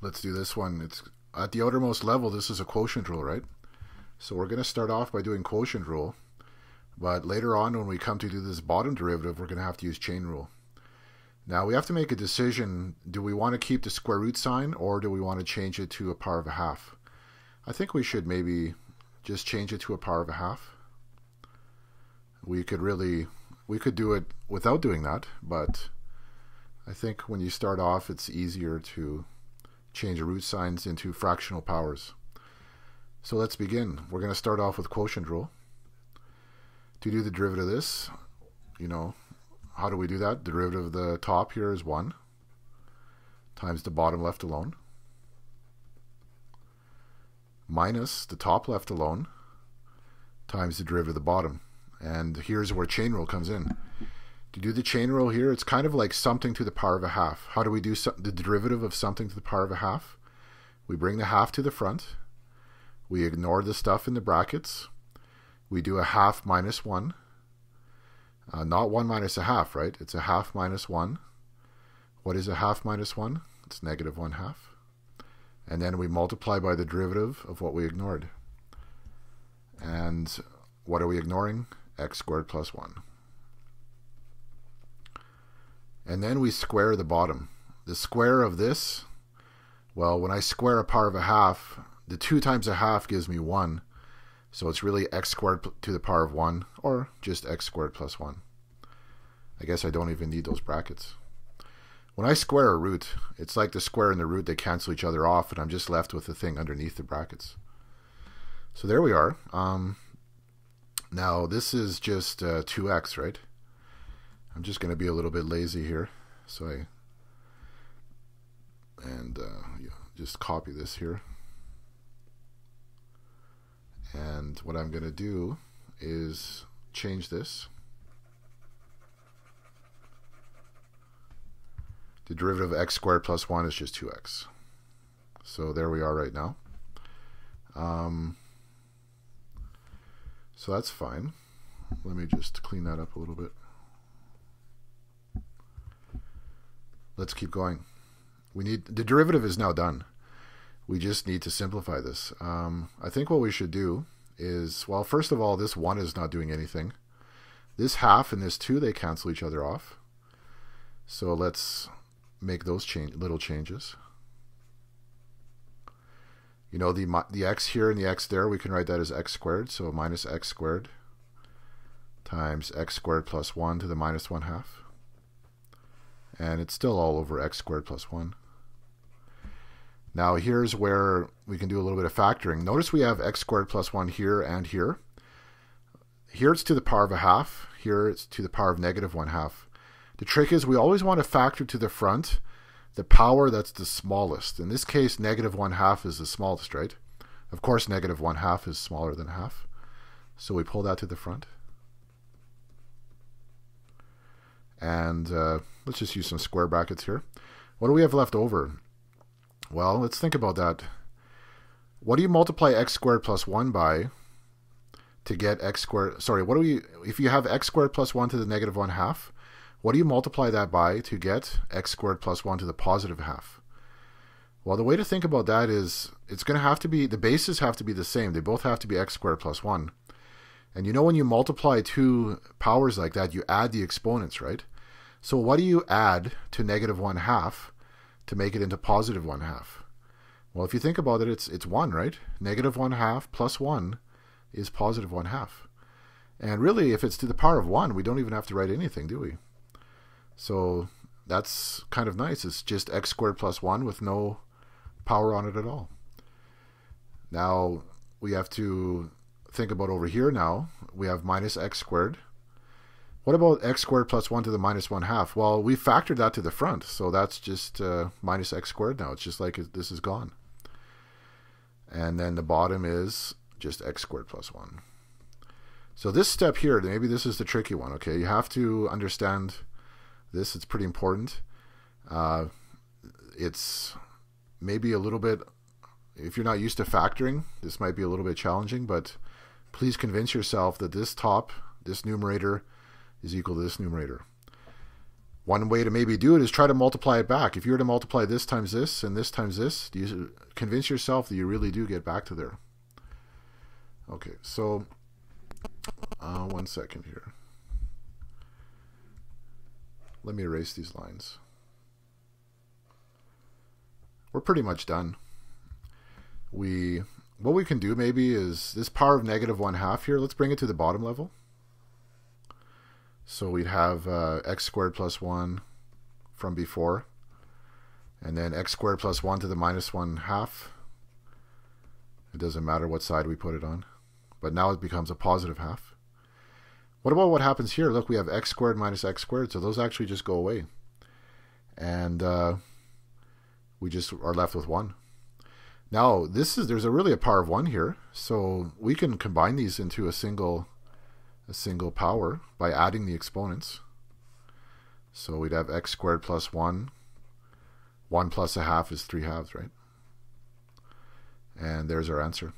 let's do this one. It's at the outermost level. This is a quotient rule, right? So we're going to start off by doing quotient rule. But later on, when we come to do this bottom derivative, we're going to have to use chain rule. Now we have to make a decision. Do we want to keep the square root sign or do we want to change it to a power of a half? I think we should maybe just change it to a power of a half. We could really, we could do it without doing that, but I think when you start off, it's easier to change the root signs into fractional powers. So let's begin. We're going to start off with quotient rule. To do the derivative of this, you know, how do we do that? Derivative of the top here is 1 times the bottom left alone minus the top left alone times the derivative of the bottom. And here's where chain rule comes in. To do the chain rule here, it's kind of like something to the power of a half. How do we do the derivative of something to the power of a half? We bring the half to the front. We ignore the stuff in the brackets. We do a half minus 1. Uh, not 1 minus a half, right? It's a half minus 1. What is a half minus 1? It's negative 1 half. And then we multiply by the derivative of what we ignored. And what are we ignoring? x squared plus 1. And then we square the bottom. The square of this, well, when I square a power of a half, the 2 times a half gives me 1. So it's really x squared to the power of 1, or just x squared plus 1. I guess I don't even need those brackets. When I square a root, it's like the square and the root, they cancel each other off, and I'm just left with the thing underneath the brackets. So there we are. Um, now this is just uh, 2x, right? I'm just going to be a little bit lazy here. So I, and uh, just copy this here. And what I'm going to do is change this. The derivative of x squared plus 1 is just 2x. So there we are right now. Um, so that's fine. Let me just clean that up a little bit. Let's keep going. We need the derivative is now done. We just need to simplify this. Um, I think what we should do is, well, first of all, this 1 is not doing anything. This half and this 2, they cancel each other off. So let's make those change, little changes. You know, the, the x here and the x there, we can write that as x squared. So minus x squared times x squared plus 1 to the minus 1 half. And it's still all over x squared plus 1. Now here's where we can do a little bit of factoring. Notice we have x squared plus 1 here and here. Here it's to the power of a half. Here it's to the power of negative 1 half. The trick is we always want to factor to the front the power that's the smallest. In this case, negative 1 half is the smallest, right? Of course, negative 1 half is smaller than half. So we pull that to the front. And uh, let's just use some square brackets here. What do we have left over? Well, let's think about that. What do you multiply x squared plus 1 by to get x squared? Sorry, what do we, if you have x squared plus 1 to the negative 1 half, what do you multiply that by to get x squared plus 1 to the positive half? Well, the way to think about that is it's going to have to be, the bases have to be the same. They both have to be x squared plus 1. And you know when you multiply two powers like that, you add the exponents, right? So what do you add to negative 1 half to make it into positive 1 half? Well, if you think about it, it's, it's 1, right? Negative 1 half plus 1 is positive 1 half. And really, if it's to the power of 1, we don't even have to write anything, do we? So that's kind of nice. It's just x squared plus 1 with no power on it at all. Now we have to think about over here now. We have minus x squared. What about x squared plus 1 to the minus 1 half? Well, we factored that to the front, so that's just uh, minus x squared now. It's just like this is gone. And then the bottom is just x squared plus 1. So this step here, maybe this is the tricky one, okay? You have to understand this. It's pretty important. Uh, it's maybe a little bit, if you're not used to factoring, this might be a little bit challenging, but please convince yourself that this top, this numerator, is equal to this numerator. one way to maybe do it is try to multiply it back. If you were to multiply this times this and this times this, do you convince yourself that you really do get back to there? Okay, so uh, one second here. Let me erase these lines. We're pretty much done. We what we can do maybe is this power of negative one half here. Let's bring it to the bottom level. So we'd have uh, x squared plus 1 from before. And then x squared plus 1 to the minus 1 half. It doesn't matter what side we put it on. But now it becomes a positive half. What about what happens here? Look, we have x squared minus x squared, so those actually just go away. And uh, we just are left with 1. Now, this is there's a really a power of 1 here, so we can combine these into a single a single power by adding the exponents. So we'd have x squared plus 1. 1 plus a half is 3 halves, right? And there's our answer.